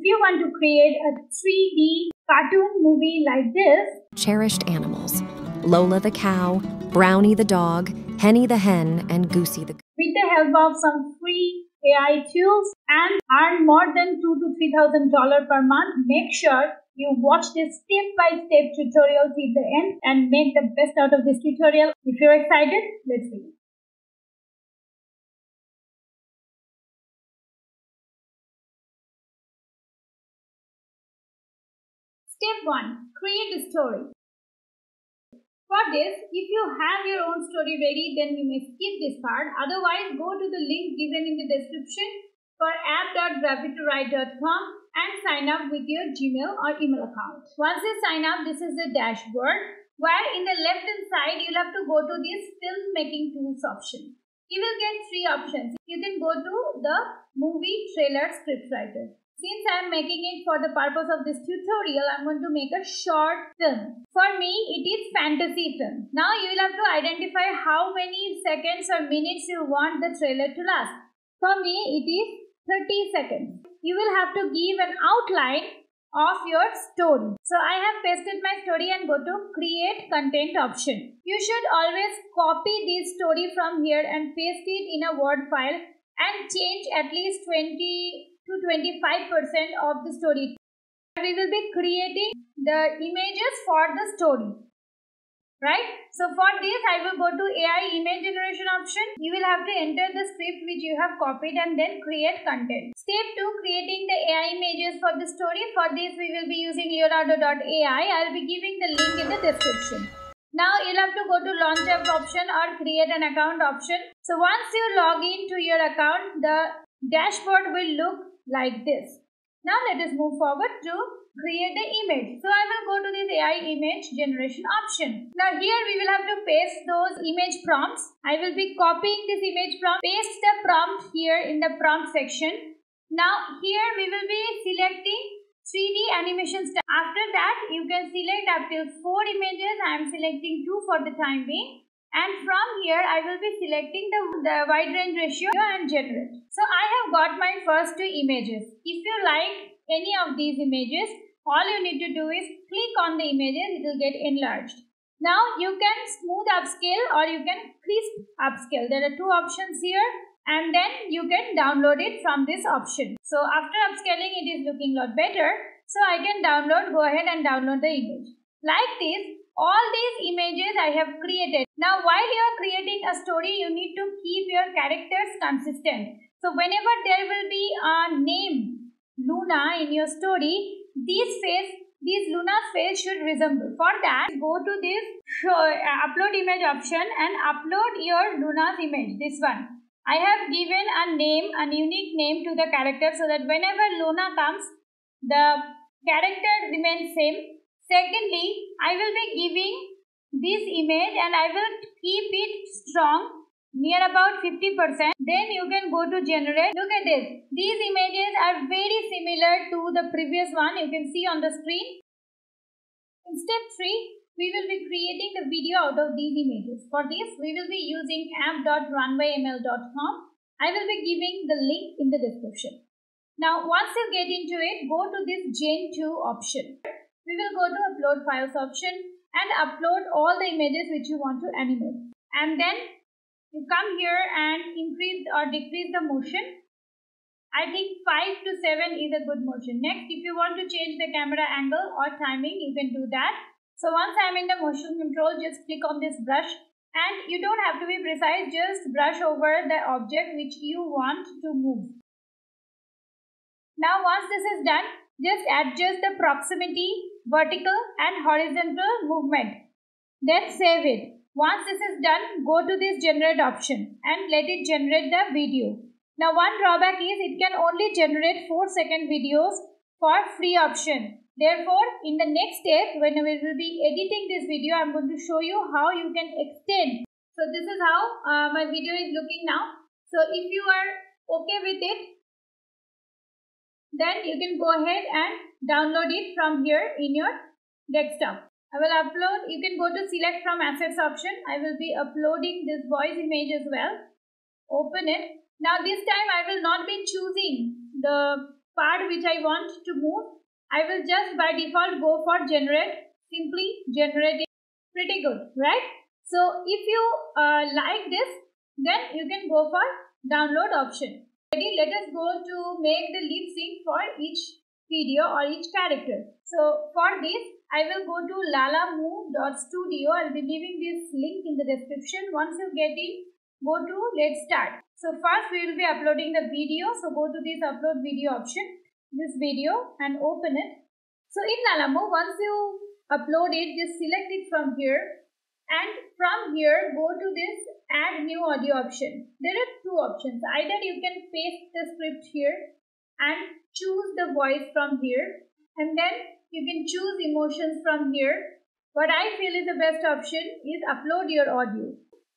if you want to create a 3D cartoon movie like this, cherished animals Lola the cow, Brownie the dog, Henny the hen, and Goosey the with the help of some free AI tools and earn more than two to three thousand dollar per month. Make sure you watch this step by step tutorial till the end and make the best out of this tutorial. If you're excited, let's begin. Step 1. Create a story. For this, if you have your own story ready, then you may skip this part. Otherwise, go to the link given in the description for app.gravitywrite.com and sign up with your Gmail or email account. Once you sign up, this is the dashboard where in the left hand side, you'll have to go to this filmmaking tools option. You will get three options. You can go to the movie trailer scriptwriter. Since I am making it for the purpose of this tutorial, I'm going to make a short film. For me, it is fantasy film. Now you will have to identify how many seconds or minutes you want the trailer to last. For me, it is 30 seconds. You will have to give an outline of your story. So I have pasted my story and go to create content option. You should always copy this story from here and paste it in a Word file and change at least 20 to 25% of the story. We will be creating the images for the story. Right? So for this, I will go to AI image generation option. You will have to enter the script which you have copied and then create content. Step 2, creating the AI images for the story. For this, we will be using Leonardo.ai. I will be giving the link in the description. Now you'll have to go to launch app option or create an account option. So once you log in to your account, the dashboard will look like this. Now let us move forward to create the image. So I will go to this AI image generation option. Now here we will have to paste those image prompts. I will be copying this image prompt, paste the prompt here in the prompt section. Now here we will be selecting 3D animation style. After that you can select up to 4 images. I am selecting 2 for the time being and from here I will be selecting the, the wide range ratio and generate. So I have got my first two images. If you like any of these images, all you need to do is click on the images, it will get enlarged. Now you can smooth upscale or you can crisp upscale. There are two options here and then you can download it from this option. So after upscaling it is looking a lot better. So I can download, go ahead and download the image. Like this, all these images I have created. Now while you are creating a story, you need to keep your characters consistent. So whenever there will be a name Luna in your story, these face, these Luna's face should resemble. For that, go to this show, uh, upload image option and upload your Luna's image, this one. I have given a name, a unique name to the character so that whenever Luna comes, the character remains same Secondly, I will be giving this image and I will keep it strong near about 50%. Then you can go to generate. Look at this. These images are very similar to the previous one you can see on the screen. In step 3, we will be creating the video out of these images. For this, we will be using app.runwayml.com. I will be giving the link in the description. Now, once you get into it, go to this Gen 2 option we will go to upload files option and upload all the images which you want to animate. And then you come here and increase or decrease the motion. I think 5 to 7 is a good motion. Next, if you want to change the camera angle or timing, you can do that. So once I'm in the motion control, just click on this brush and you don't have to be precise, just brush over the object which you want to move. Now once this is done, just adjust the proximity vertical and horizontal movement. Then save it. Once this is done, go to this generate option and let it generate the video. Now one drawback is it can only generate 4 second videos for free option. Therefore, in the next step, when we will be editing this video, I am going to show you how you can extend. So this is how uh, my video is looking now. So if you are okay with it, then you can go ahead and download it from here in your desktop. I will upload, you can go to select from assets option. I will be uploading this voice image as well. Open it. Now this time I will not be choosing the part which I want to move, I will just by default go for generate, simply generate it. Pretty good, right? So if you uh, like this, then you can go for download option. Ready? Let us go to make the lip sync for each video or each character. So for this, I will go to lalamu.studio. I'll be leaving this link in the description. Once you get it, go to let's start. So first we will be uploading the video. So go to this upload video option, this video and open it. So in Lalamu, once you upload it, just select it from here and from here go to this add new audio option. There are two options. Either you can paste the script here and choose the voice from here and then you can choose emotions from here. What I feel is the best option is upload your audio.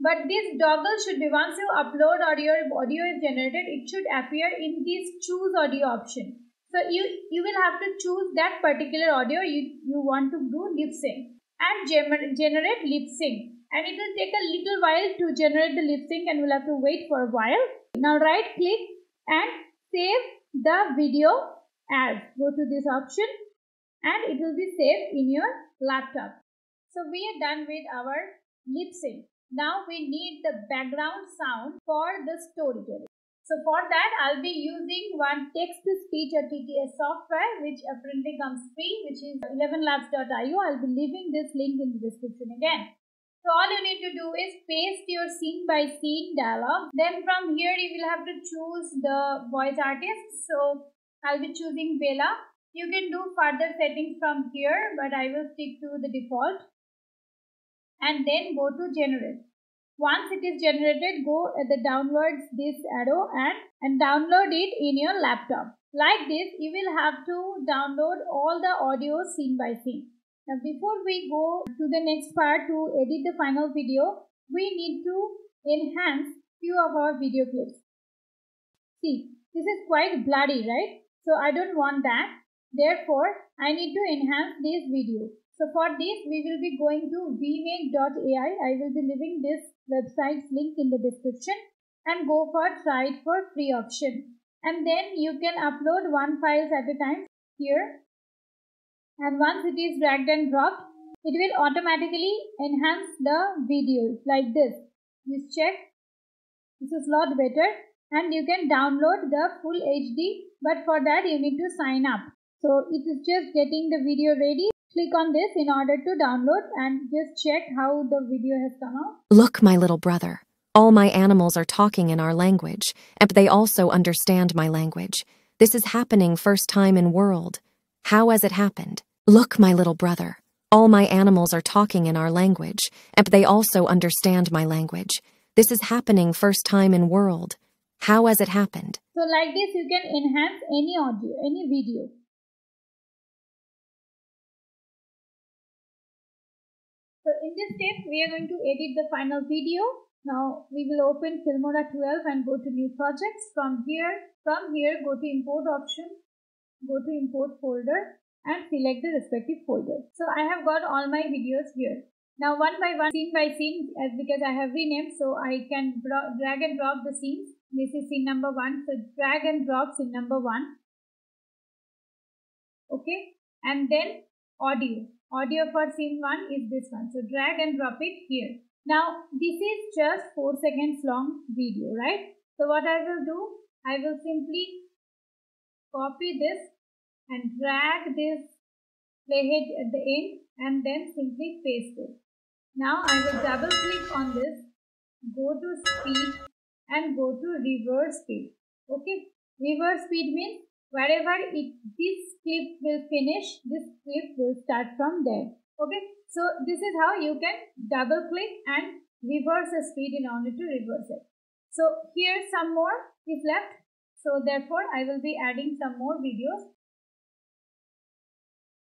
But this toggle should be once you upload or your audio is generated, it should appear in this choose audio option. So you, you will have to choose that particular audio you, you want to do lip sync and generate lip sync and it will take a little while to generate the lip sync and we'll have to wait for a while. Now right click and save the video as. Go to this option and it will be saved in your laptop. So we are done with our lip sync. Now we need the background sound for the storytelling. So for that, I'll be using one text-to-speech or TTS software, which apparently comes free, which is 11labs.io. I'll be leaving this link in the description again. So all you need to do is paste your scene by scene dialog. Then from here, you will have to choose the voice artist. So I'll be choosing Bella. You can do further settings from here, but I will stick to the default. And then go to generate. Once it is generated, go at the downwards this arrow and, and download it in your laptop. Like this, you will have to download all the audio scene by scene. Now before we go to the next part to edit the final video, we need to enhance few of our video clips. See, this is quite bloody, right? So I don't want that. Therefore, I need to enhance this video. So for this, we will be going to vmake.ai. I will be leaving this website's link in the description and go for try it for free option. And then you can upload one files at a time here. And once it is dragged and dropped, it will automatically enhance the video like this. Just check. This is lot better and you can download the full HD but for that you need to sign up. So it is just getting the video ready Click on this in order to download and just check how the video has come out. Look, my little brother. All my animals are talking in our language, and they also understand my language. This is happening first time in world. How has it happened? Look, my little brother. All my animals are talking in our language, and they also understand my language. This is happening first time in world. How has it happened? So like this you can enhance any audio, any video. So in this step, we are going to edit the final video. Now we will open Filmora 12 and go to new projects. From here, from here, go to import option, go to import folder and select the respective folder. So I have got all my videos here. Now one by one, scene by scene, as because I have renamed, so I can drag and drop the scenes. This is scene number one. So drag and drop scene number one. Okay. And then audio. Audio for scene 1 is this one. So drag and drop it here. Now this is just 4 seconds long video, right? So what I will do, I will simply copy this and drag this playhead at the end and then simply paste it. Now I will double click on this, go to speed and go to reverse speed. Okay, reverse speed means wherever it, this clip will finish, this clip will start from there. Okay, so this is how you can double click and reverse the speed in order to reverse it. So here some more is left. So therefore I will be adding some more videos.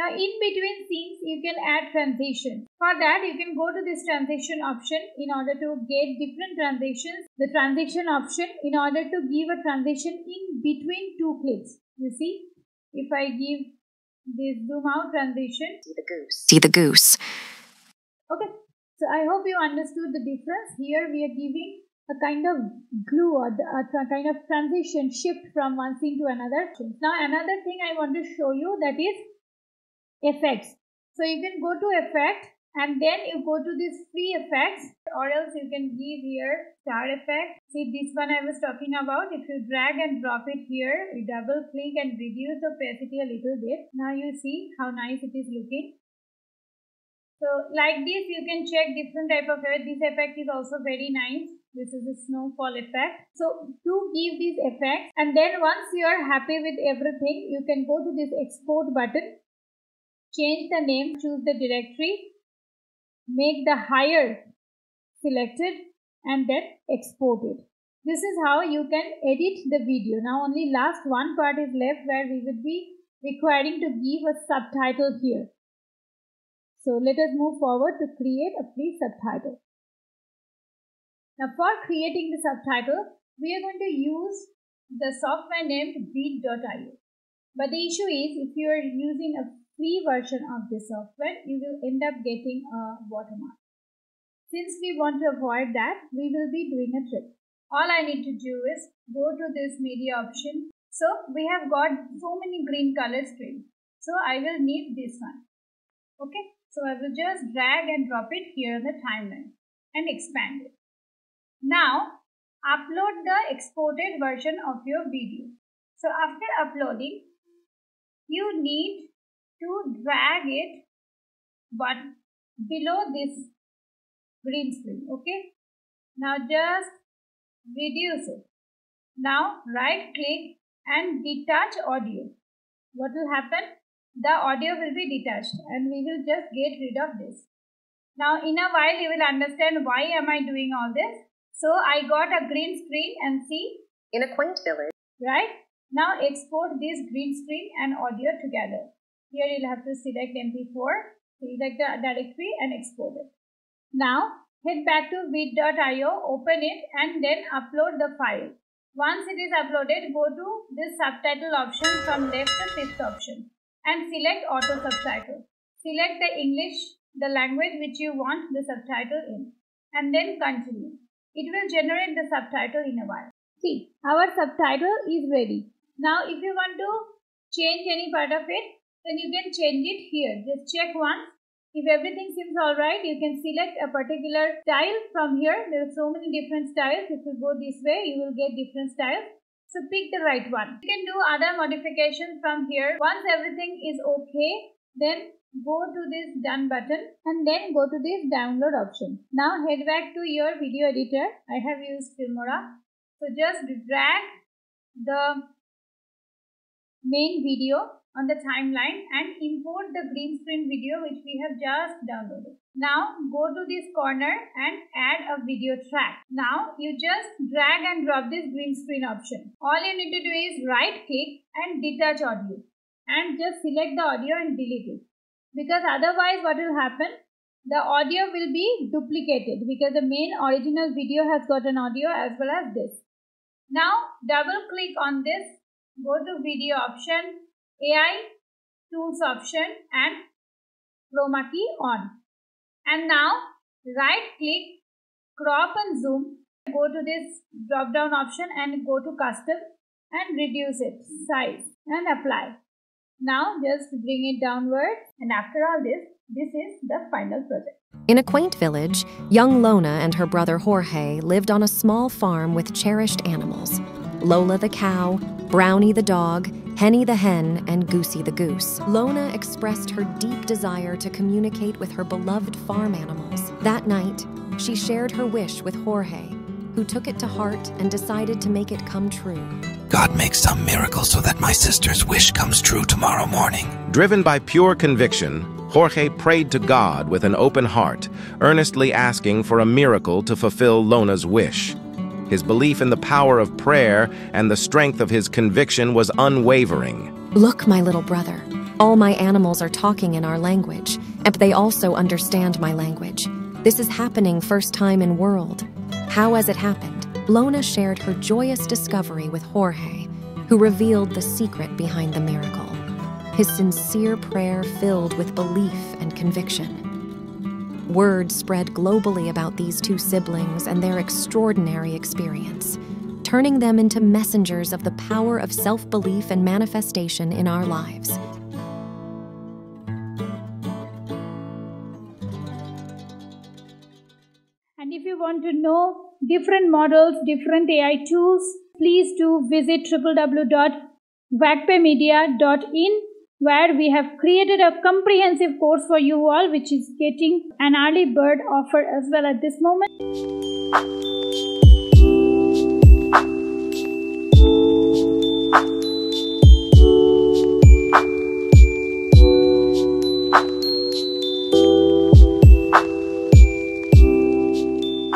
Now in between scenes you can add transition. For that you can go to this transition option in order to get different transitions. The transition option in order to give a transition in between two clips. You see, if I give this zoom out transition. See the goose. See the goose. Okay, so I hope you understood the difference. Here we are giving a kind of glue or a kind of transition shift from one scene to another. Now another thing I want to show you that is effects. So you can go to effect and then you go to these free effects or else you can give here star effect. See this one i was talking about. If you drag and drop it here you double click and reduce the opacity a little bit. Now you see how nice it is looking. So like this you can check different type of effect. This effect is also very nice. This is a snowfall effect. So to give these effects and then once you are happy with everything you can go to this export button change the name choose the directory make the higher selected and then export it. This is how you can edit the video. Now only last one part is left where we would be requiring to give a subtitle here. So let us move forward to create a free subtitle. Now for creating the subtitle, we are going to use the software named Veed.io. But the issue is if you are using a free version of this software, you will end up getting a watermark. Since we want to avoid that, we will be doing a trick. All I need to do is go to this media option. So we have got so many green color streams. So I will need this one. Okay. So I will just drag and drop it here in the timeline and expand it. Now upload the exported version of your video. So after uploading, you need to drag it but below this green screen okay? Now just reduce it. Now right click and detach audio. What will happen? The audio will be detached and we will just get rid of this. Now in a while you will understand why am i doing all this. So i got a green screen and see. In a quaint village. Right? Now export this green screen and audio together here you'll have to select MP4, select the directory and export it. Now head back to veed.io, open it and then upload the file. Once it is uploaded, go to this subtitle option from left to fifth option and select auto subtitle. Select the English, the language which you want the subtitle in and then continue. It will generate the subtitle in a while. See, our subtitle is ready. Now if you want to change any part of it, then you can change it here. Just check once. If everything seems alright, you can select a particular style from here. There are so many different styles. If you go this way, you will get different styles. So pick the right one. You can do other modifications from here. Once everything is okay, then go to this done button and then go to this download option. Now head back to your video editor. I have used Filmora. So just drag the main video on the timeline and import the green screen video which we have just downloaded. Now go to this corner and add a video track. Now you just drag and drop this green screen option. All you need to do is right click and detach audio and just select the audio and delete it. Because otherwise what will happen? The audio will be duplicated because the main original video has got an audio as well as this. Now double click on this, go to video option AI tools option and chroma key on. And now right click, crop and zoom, go to this drop down option and go to custom and reduce it size and apply. Now just bring it downward and after all this, this is the final project. In a quaint village, young Lona and her brother Jorge lived on a small farm with cherished animals. Lola the cow, Brownie the dog, Henny the hen, and Goosey the goose. Lona expressed her deep desire to communicate with her beloved farm animals. That night, she shared her wish with Jorge, who took it to heart and decided to make it come true. God make some miracle so that my sister's wish comes true tomorrow morning. Driven by pure conviction, Jorge prayed to God with an open heart, earnestly asking for a miracle to fulfill Lona's wish. His belief in the power of prayer and the strength of his conviction was unwavering. Look, my little brother. All my animals are talking in our language, and they also understand my language. This is happening first time in world. How has it happened? Lona shared her joyous discovery with Jorge, who revealed the secret behind the miracle. His sincere prayer filled with belief and conviction. Word spread globally about these two siblings and their extraordinary experience, turning them into messengers of the power of self belief and manifestation in our lives. And if you want to know different models, different AI tools, please do visit www.vagpemedia.in where we have created a comprehensive course for you all which is getting an early bird offer as well at this moment.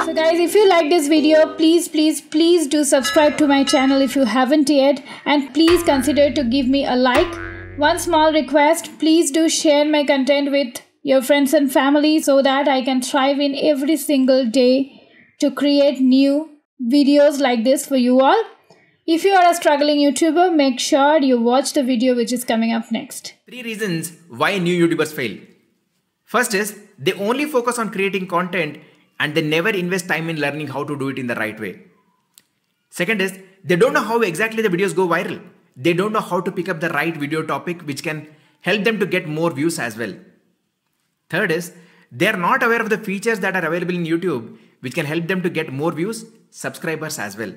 So guys if you like this video please please please do subscribe to my channel if you haven't yet and please consider to give me a like. One small request please do share my content with your friends and family so that I can thrive in every single day to create new videos like this for you all. If you are a struggling YouTuber, make sure you watch the video which is coming up next. Three reasons why new YouTubers fail. First is they only focus on creating content and they never invest time in learning how to do it in the right way. Second is they don't know how exactly the videos go viral. They don't know how to pick up the right video topic which can help them to get more views as well. Third is they are not aware of the features that are available in YouTube which can help them to get more views, subscribers as well.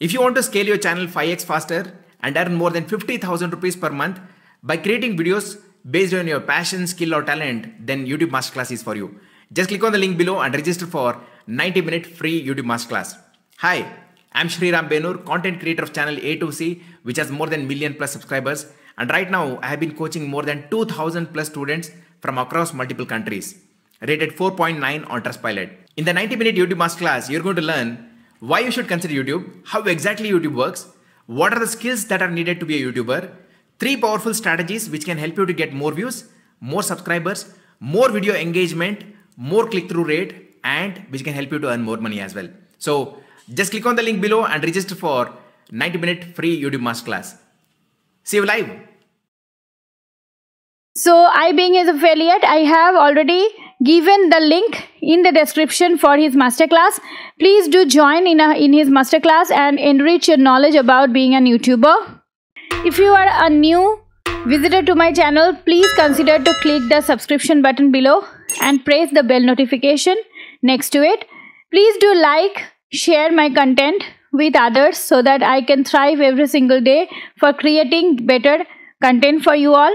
If you want to scale your channel 5x faster and earn more than 50,000 rupees per month by creating videos based on your passion, skill or talent, then YouTube Masterclass is for you. Just click on the link below and register for 90 minute free YouTube Masterclass. Hi, I'm Sriram Benur, content creator of channel A2C, which has more than million plus subscribers. And right now, I have been coaching more than 2000 plus students from across multiple countries. Rated 4.9 on Trustpilot. In the 90 minute YouTube Masterclass, you're going to learn why you should consider YouTube, how exactly YouTube works, what are the skills that are needed to be a YouTuber, three powerful strategies which can help you to get more views, more subscribers, more video engagement, more click through rate, and which can help you to earn more money as well. So just click on the link below and register for 90 minute free YouTube masterclass. See you live. So I being his affiliate, I have already given the link in the description for his masterclass. Please do join in, a, in his masterclass and enrich your knowledge about being a YouTuber. If you are a new visitor to my channel, please consider to click the subscription button below and press the bell notification next to it. Please do like, share my content with others so that I can thrive every single day for creating better content for you all.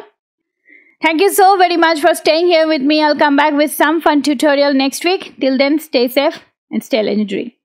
Thank you so very much for staying here with me. I'll come back with some fun tutorial next week. Till then, stay safe and stay legendary.